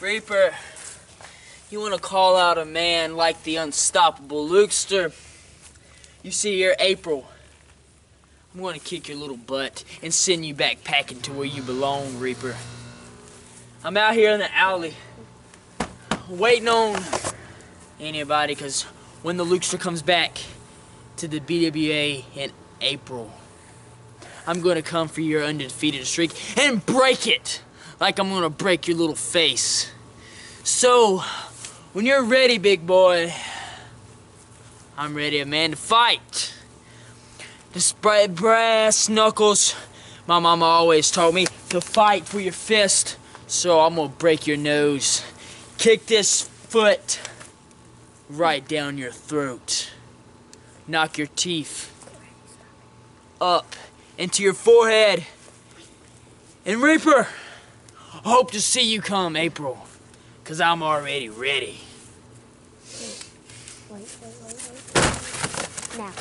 Reaper, you want to call out a man like the unstoppable Lukester? You see here, April. I'm going to kick your little butt and send you back packing to where you belong, Reaper. I'm out here in the alley waiting on anybody because when the Lukester comes back to the BWA in April, I'm going to come for your undefeated streak and break it like I'm to break your little face. So, when you're ready, big boy, I'm ready, a man to fight. Despite brass knuckles, my mama always told me to fight for your fist. So I'm gonna break your nose, kick this foot right down your throat, knock your teeth up into your forehead. And Reaper, hope to see you come April, cause I'm already ready. Wait, wait, wait, wait. Now,